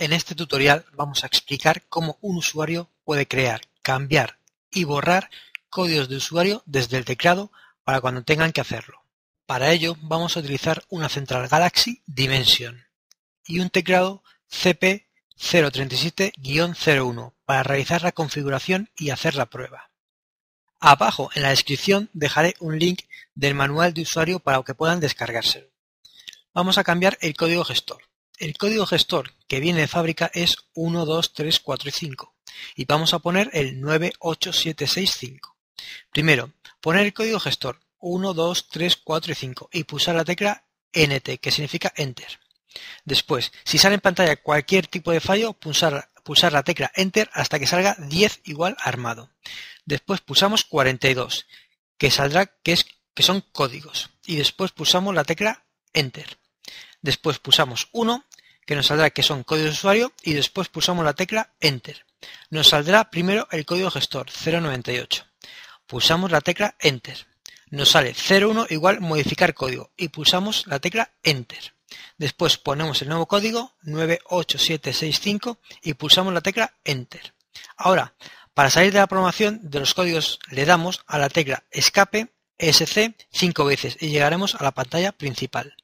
En este tutorial vamos a explicar cómo un usuario puede crear, cambiar y borrar códigos de usuario desde el teclado para cuando tengan que hacerlo. Para ello vamos a utilizar una central Galaxy Dimension y un teclado CP037-01 para realizar la configuración y hacer la prueba. Abajo en la descripción dejaré un link del manual de usuario para que puedan descargárselo. Vamos a cambiar el código gestor. El código gestor que viene de fábrica es 1, 2, 3, 4 y 5 y vamos a poner el 98765. Primero, poner el código gestor 1, 2, 3, 4 y 5 y pulsar la tecla NT que significa Enter. Después, si sale en pantalla cualquier tipo de fallo, pulsar, la tecla Enter hasta que salga 10 igual armado. Después pulsamos 42, que saldrá que, es, que son códigos. Y después pulsamos la tecla Enter. Después pulsamos 1, que nos saldrá que son códigos de usuario, y después pulsamos la tecla Enter. Nos saldrá primero el código gestor 098. Pulsamos la tecla Enter. Nos sale 01 igual modificar código y pulsamos la tecla Enter. Después ponemos el nuevo código 98765 y pulsamos la tecla Enter. Ahora, para salir de la programación de los códigos le damos a la tecla Escape ESC cinco veces y llegaremos a la pantalla principal.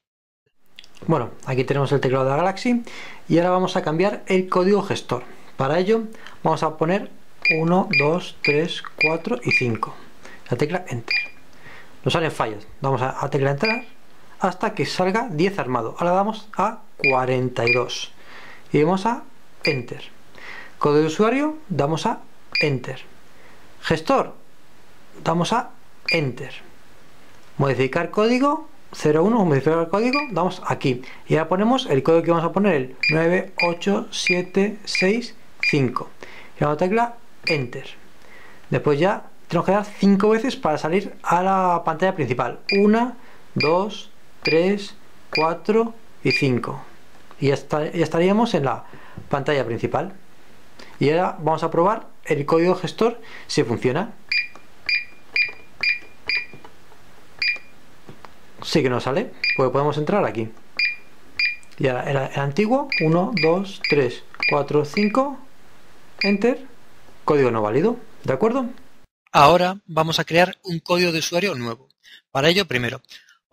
Bueno, aquí tenemos el teclado de la Galaxy y ahora vamos a cambiar el código gestor. Para ello vamos a poner 1, 2, 3, 4 y 5. La tecla Enter. Nos salen fallos. Vamos a, a tecla Entrar hasta que salga 10 armado. Ahora damos a 42 y vamos a Enter. Código de usuario, damos a Enter. Gestor, damos a Enter. Modificar código, 01, modificar el código, damos aquí. Y ahora ponemos el código que vamos a poner, el 98765. Y la tecla Enter. Después ya tenemos que dar 5 veces para salir a la pantalla principal. 1, 2, 3, 4 y 5. Y ya, está, ya estaríamos en la pantalla principal. Y ahora vamos a probar el código gestor si funciona. Sí que nos sale, pues podemos entrar aquí. Y ahora era el antiguo, 1, 2, 3, 4, 5, enter, código no válido, ¿de acuerdo? Ahora vamos a crear un código de usuario nuevo. Para ello, primero,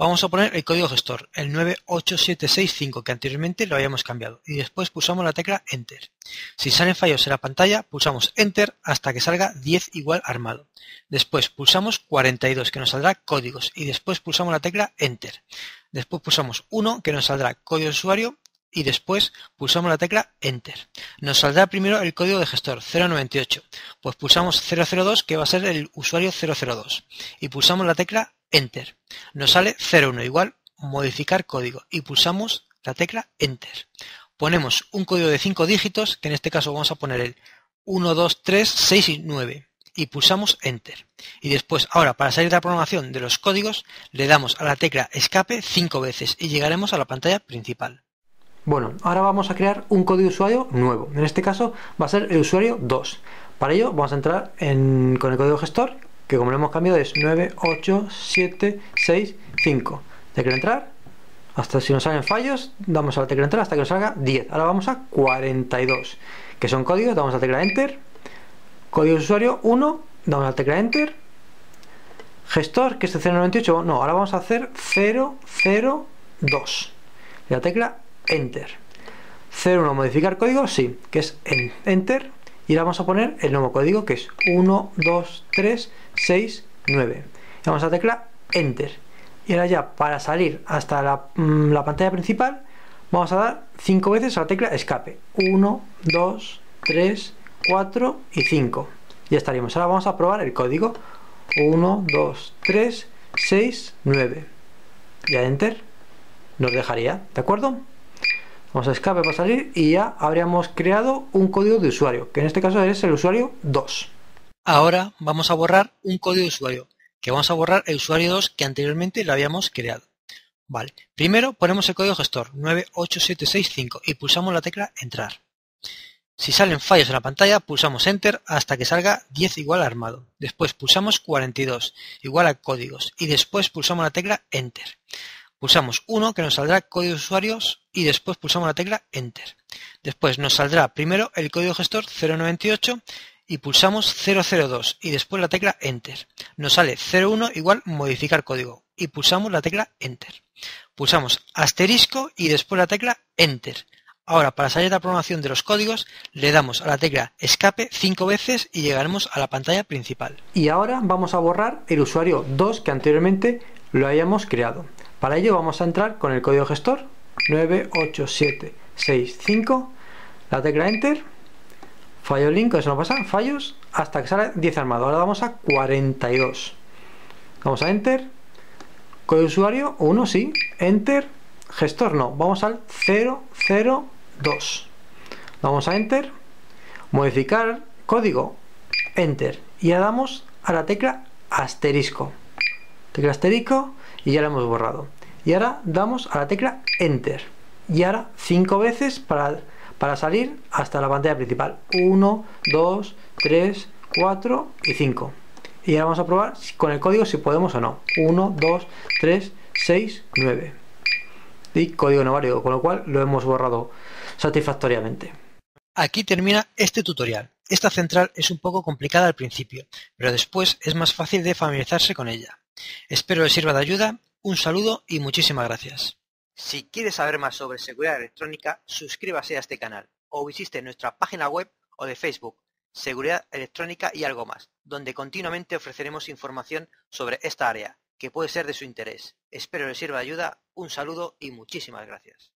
Vamos a poner el código gestor, el 98765 que anteriormente lo habíamos cambiado y después pulsamos la tecla Enter. Si salen fallos en la pantalla, pulsamos Enter hasta que salga 10 igual armado. Después pulsamos 42 que nos saldrá códigos y después pulsamos la tecla Enter. Después pulsamos 1 que nos saldrá código de usuario y después pulsamos la tecla Enter. Nos saldrá primero el código de gestor 098, pues pulsamos 002 que va a ser el usuario 002 y pulsamos la tecla Enter. Nos sale 01 igual modificar código y pulsamos la tecla Enter. Ponemos un código de 5 dígitos, que en este caso vamos a poner el 1, 2, 3, 6 y 9 y pulsamos Enter. Y después, ahora para salir de la programación de los códigos, le damos a la tecla Escape 5 veces y llegaremos a la pantalla principal. Bueno, ahora vamos a crear un código usuario nuevo. En este caso va a ser el usuario 2. Para ello vamos a entrar en, con el código gestor que como lo hemos cambiado es 98765. Tecla entrar, hasta si nos salen fallos, damos a la tecla entrar hasta que nos salga 10. Ahora vamos a 42, que son códigos, damos a la tecla enter, código de usuario 1, damos a la tecla enter, gestor, que es el 098, no, ahora vamos a hacer 002, y la tecla enter. 01 modificar código, sí, que es enter, y ahora vamos a poner el nuevo código que es 1, 2, 3, 6, 9. Vamos a la tecla Enter. Y ahora ya para salir hasta la, mm, la pantalla principal vamos a dar 5 veces a la tecla Escape. 1, 2, 3, 4 y 5. Ya estaríamos. Ahora vamos a probar el código. 1, 2, 3, 6, 9. Y a Enter nos dejaría. ¿De acuerdo? Vamos a escape para salir y ya habríamos creado un código de usuario, que en este caso es el usuario 2. Ahora vamos a borrar un código de usuario, que vamos a borrar el usuario 2 que anteriormente lo habíamos creado. Vale, primero ponemos el código gestor 98765 y pulsamos la tecla entrar. Si salen fallos en la pantalla, pulsamos Enter hasta que salga 10 igual armado. Después pulsamos 42 igual a códigos y después pulsamos la tecla Enter. Pulsamos 1 que nos saldrá código de usuarios y después pulsamos la tecla Enter. Después nos saldrá primero el código gestor 098 y pulsamos 002 y después la tecla Enter. Nos sale 01 igual modificar código y pulsamos la tecla Enter. Pulsamos asterisco y después la tecla Enter. Ahora, para salir de la programación de los códigos, le damos a la tecla Escape cinco veces y llegaremos a la pantalla principal. Y ahora vamos a borrar el usuario 2 que anteriormente lo hayamos creado. Para ello vamos a entrar con el código gestor 98765, la tecla Enter, fallo link, eso no pasa, fallos, hasta que sale 10 armado. Ahora vamos a 42. Vamos a Enter, código usuario 1, sí, Enter, gestor no, vamos al 002. Vamos a Enter, modificar código, Enter, y ahora damos a la tecla asterisco. Tecla asterisco y ya lo hemos borrado. Y ahora damos a la tecla Enter. Y ahora cinco veces para, para salir hasta la pantalla principal. 1, 2, 3, 4 y 5. Y ahora vamos a probar con el código si podemos o no. 1, 2, 3, 6, 9. Y código no válido, con lo cual lo hemos borrado satisfactoriamente. Aquí termina este tutorial. Esta central es un poco complicada al principio, pero después es más fácil de familiarizarse con ella. Espero les sirva de ayuda, un saludo y muchísimas gracias. Si quieres saber más sobre seguridad electrónica, suscríbase a este canal o visite nuestra página web o de Facebook, Seguridad Electrónica y algo más, donde continuamente ofreceremos información sobre esta área, que puede ser de su interés. Espero les sirva de ayuda, un saludo y muchísimas gracias.